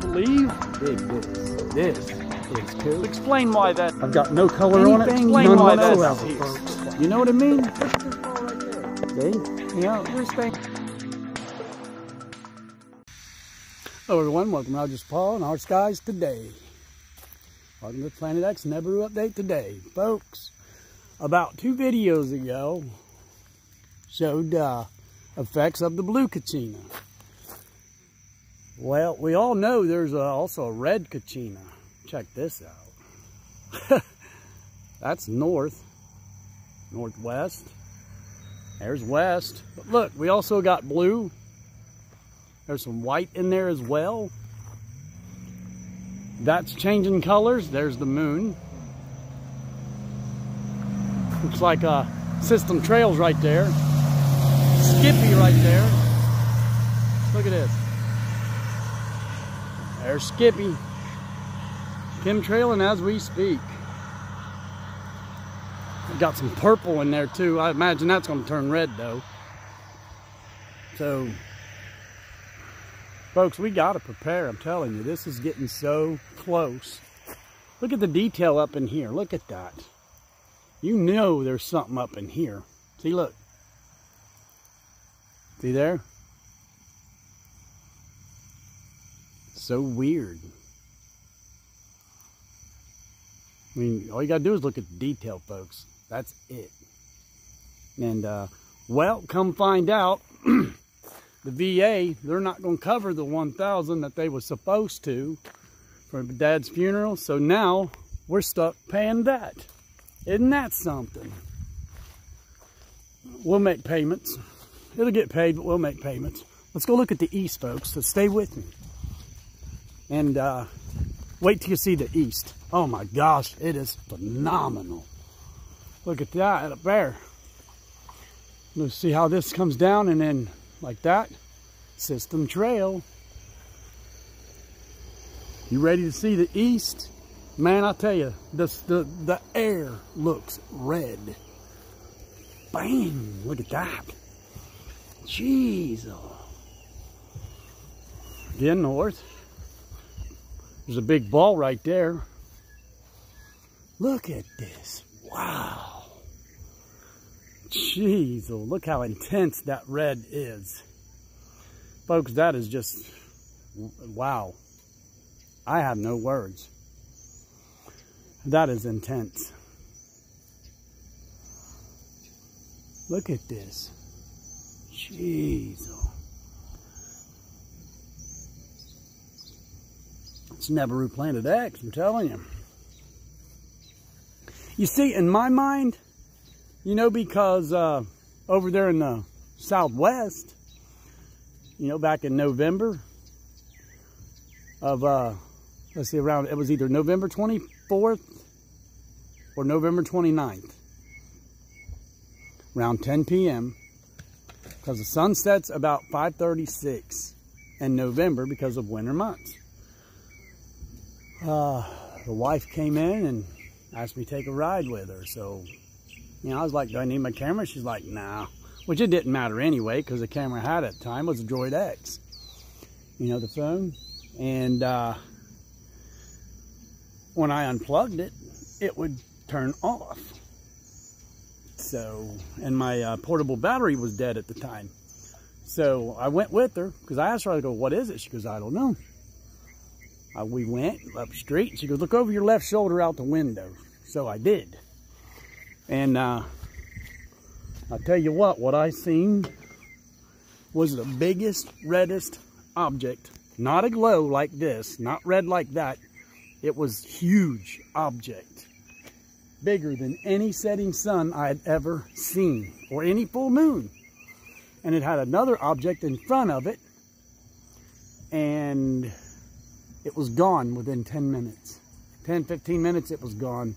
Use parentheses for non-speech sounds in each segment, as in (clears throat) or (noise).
Believe Big this. This is cool. Explain why that. I've got no color on it. Explain why here. You know what I mean? See? Yeah, this thing. Hello everyone, welcome to Rogers Paul and our skies today. Welcome to Planet X Nibiru update today. Folks, about two videos ago showed uh, effects of the blue kachina. Well, we all know there's a, also a red kachina. Check this out. (laughs) That's north, northwest. There's west. But look, we also got blue. There's some white in there as well. That's changing colors. There's the moon. Looks like a System Trails right there. Skippy right there. Look at this. There's Skippy. Chemtrailing as we speak. Got some purple in there too. I imagine that's going to turn red though. So, folks, we got to prepare. I'm telling you, this is getting so close. Look at the detail up in here. Look at that. You know there's something up in here. See, look. See there? So weird. I mean, all you got to do is look at the detail, folks. That's it. And, uh, well, come find out, (clears throat) the VA, they're not going to cover the 1000 that they were supposed to for Dad's funeral. So now we're stuck paying that. Isn't that something? We'll make payments. It'll get paid, but we'll make payments. Let's go look at the east, folks. So stay with me. And uh, wait till you see the east. Oh my gosh, it is phenomenal. Look at that up there. Let's see how this comes down and then like that. System Trail. You ready to see the east? Man, I tell you, the, the, the air looks red. Bam! Look at that. Jeez. Again, north. There's a big ball right there. Look at this. Wow. Jeez, oh, look how intense that red is. Folks, that is just, wow. I have no words. That is intense. Look at this. Jeez. oh. It's Nibiru Planet X, I'm telling you. You see, in my mind, you know, because uh, over there in the southwest, you know, back in November of, uh, let's see, around, it was either November 24th or November 29th, around 10 p.m., because the sun sets about 5.36 in November because of winter months. Uh, the wife came in and asked me to take a ride with her. So, you know, I was like, do I need my camera? She's like, nah. Which it didn't matter anyway, because the camera I had at the time was a Droid X. You know, the phone. And uh, when I unplugged it, it would turn off. So, and my uh, portable battery was dead at the time. So I went with her, because I asked her, I go, what is it? She goes, I don't know. Uh, we went up the street. She goes, look over your left shoulder out the window. So I did. And uh, I'll tell you what, what I seen was the biggest, reddest object. Not a glow like this, not red like that. It was huge object. Bigger than any setting sun I had ever seen, or any full moon. And it had another object in front of it. And it was gone within 10 minutes. 10, 15 minutes, it was gone.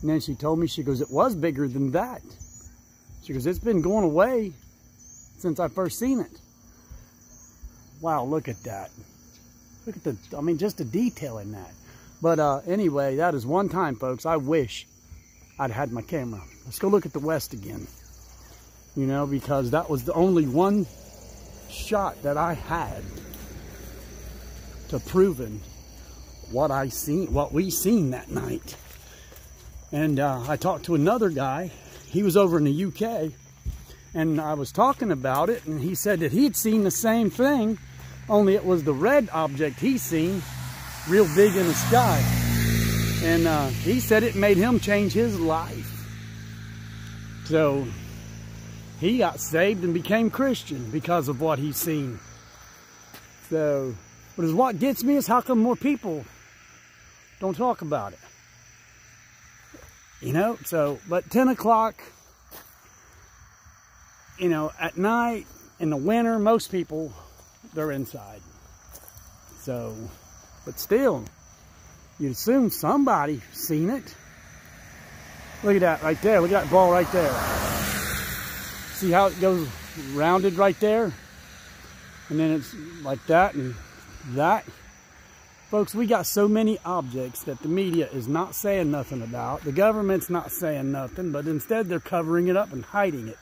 And then she told me, she goes, it was bigger than that. She goes, it's been going away since I first seen it. Wow, look at that. Look at the, I mean, just the detail in that. But uh, anyway, that is one time, folks. I wish I'd had my camera. Let's go look at the west again. You know, because that was the only one shot that I had to proving what I seen, what we seen that night. And uh, I talked to another guy. He was over in the UK, and I was talking about it, and he said that he'd seen the same thing, only it was the red object he seen, real big in the sky. And uh, he said it made him change his life. So he got saved and became Christian because of what he's seen. So, but what gets me is how come more people don't talk about it. You know, so, but 10 o'clock, you know, at night, in the winter, most people, they're inside. So, but still, you'd assume somebody seen it. Look at that right there. Look at that ball right there. See how it goes rounded right there? And then it's like that and that. Folks, we got so many objects that the media is not saying nothing about. The government's not saying nothing, but instead they're covering it up and hiding it.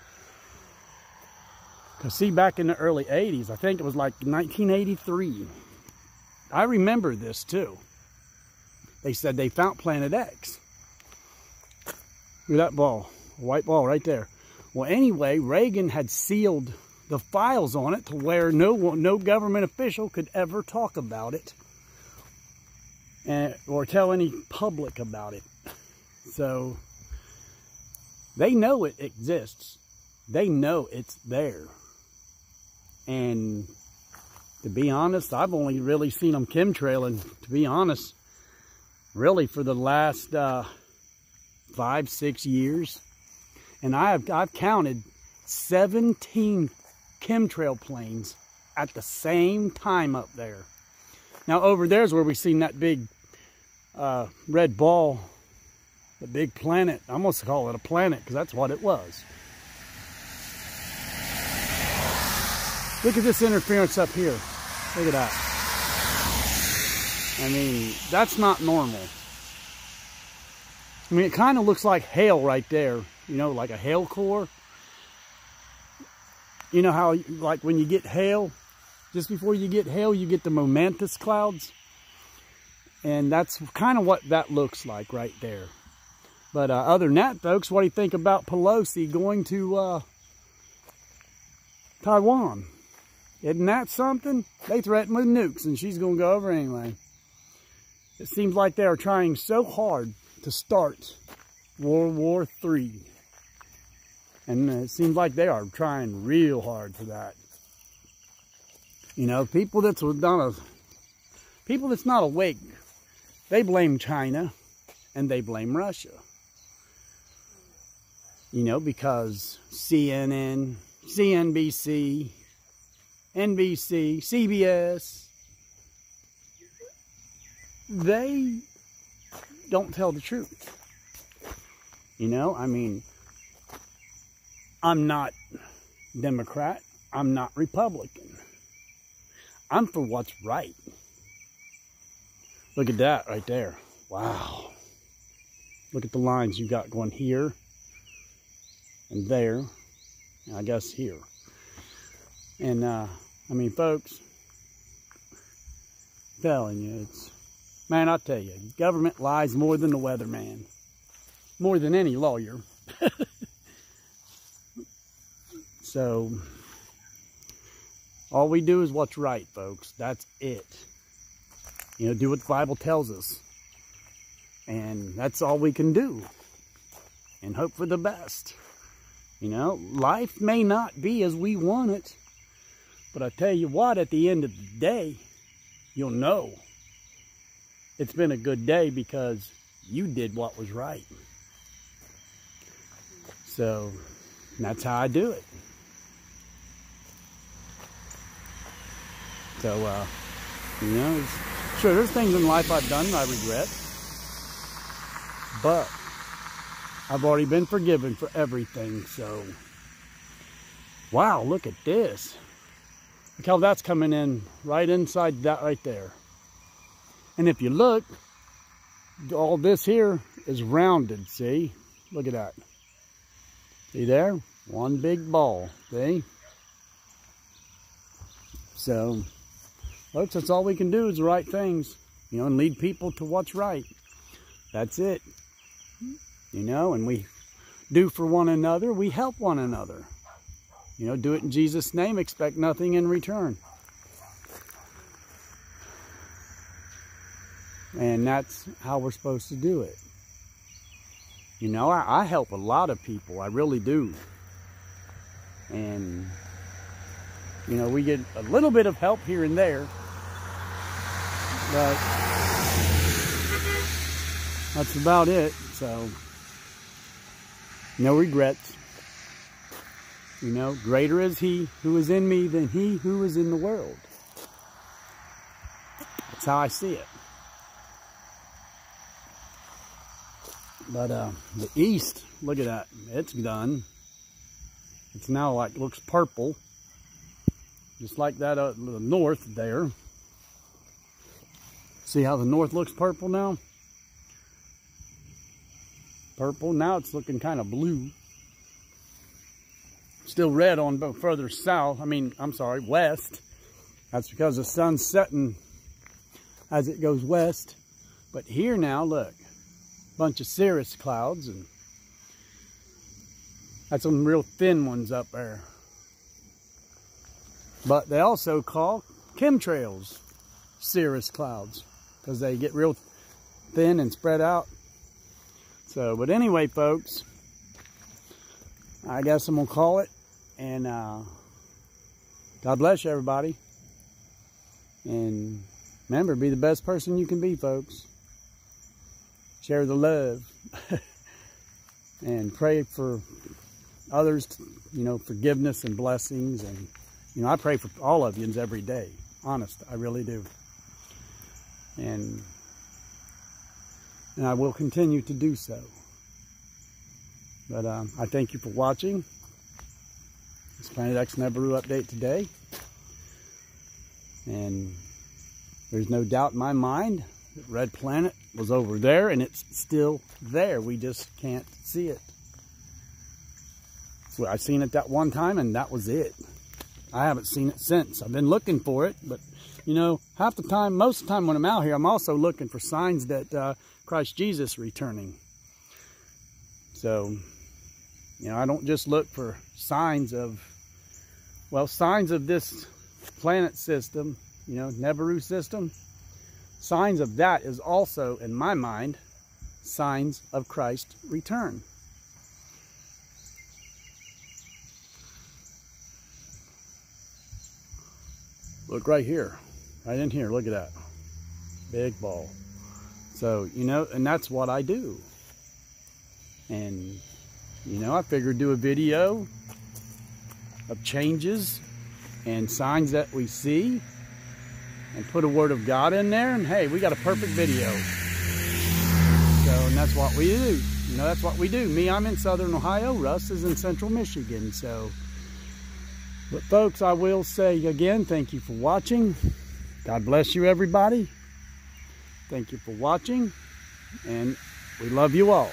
Because see, back in the early 80s, I think it was like 1983, I remember this too. They said they found Planet X. Look at that ball, white ball right there. Well, anyway, Reagan had sealed the files on it to where no no government official could ever talk about it and, or tell any public about it. So they know it exists. They know it's there. And to be honest, I've only really seen them chemtrailing, to be honest, really for the last uh, five, six years. And I've, I've counted 17 chemtrail planes at the same time up there. Now over there's where we seen that big uh, red ball, the big planet. I almost call it a planet because that's what it was. Look at this interference up here. Look at that. I mean, that's not normal. I mean, it kind of looks like hail right there. You know, like a hail core. You know how, like when you get hail, just before you get hail, you get the mammatus clouds. And that's kind of what that looks like right there. But uh, other than that, folks, what do you think about Pelosi going to uh, Taiwan? Isn't that something? They threaten with nukes and she's going to go over anyway. It seems like they are trying so hard to start World War III. And it seems like they are trying real hard for that. You know, people that's not people that's not awake, they blame China and they blame Russia. You know, because CNN, CNBC, NBC, CBS, they don't tell the truth. You know, I mean, I'm not Democrat. I'm not Republican. I'm for what's right. Look at that right there. Wow. Look at the lines you got going here and there. And I guess here. And, uh, I mean, folks, telling you, it's, man, I'll tell you, government lies more than the weatherman. More than any lawyer. (laughs) so, all we do is what's right, folks. That's it. You know, do what the Bible tells us. And that's all we can do. And hope for the best. You know, life may not be as we want it. But I tell you what, at the end of the day, you'll know it's been a good day because you did what was right. So that's how I do it. So, uh, you know, sure, there's things in life I've done I regret. But I've already been forgiven for everything. So, wow, look at this. Look how that's coming in right inside that right there. And if you look, all this here is rounded, see? Look at that. See there? One big ball, see? So, Folks, that's all we can do is the right things, you know, and lead people to what's right. That's it. You know, and we do for one another, we help one another. You know, do it in Jesus' name, expect nothing in return. And that's how we're supposed to do it. You know, I, I help a lot of people, I really do. And, you know, we get a little bit of help here and there. But that's about it. So, no regrets. You know, greater is he who is in me than he who is in the world. That's how I see it. But uh, the east, look at that. It's done. It's now like, looks purple. Just like that uh, the north there. See how the north looks purple now? Purple. Now it's looking kind of blue. Still red on further south. I mean, I'm sorry, west. That's because the sun's setting as it goes west. But here now, look bunch of cirrus clouds and that's some real thin ones up there. But they also call chemtrails cirrus clouds because they get real thin and spread out. So, but anyway, folks, I guess I'm going to call it. And uh, God bless you, everybody. And remember, be the best person you can be, folks share the love (laughs) and pray for others, you know, forgiveness and blessings. And, you know, I pray for all of you every day. Honest, I really do. And, and I will continue to do so. But um, I thank you for watching this Planet X Nibiru update today. And there's no doubt in my mind that Red Planet was over there and it's still there. We just can't see it. So I seen it that one time and that was it. I haven't seen it since. I've been looking for it, but you know, half the time, most of the time when I'm out here, I'm also looking for signs that uh, Christ Jesus returning. So, you know, I don't just look for signs of, well, signs of this planet system, you know, Nibiru system. Signs of that is also, in my mind, signs of Christ's return. Look right here, right in here, look at that. Big ball. So, you know, and that's what I do. And, you know, I figured do a video of changes and signs that we see and put a word of God in there, and hey, we got a perfect video. So, and that's what we do. You know, that's what we do. Me, I'm in Southern Ohio. Russ is in Central Michigan. So, but folks, I will say again, thank you for watching. God bless you, everybody. Thank you for watching, and we love you all.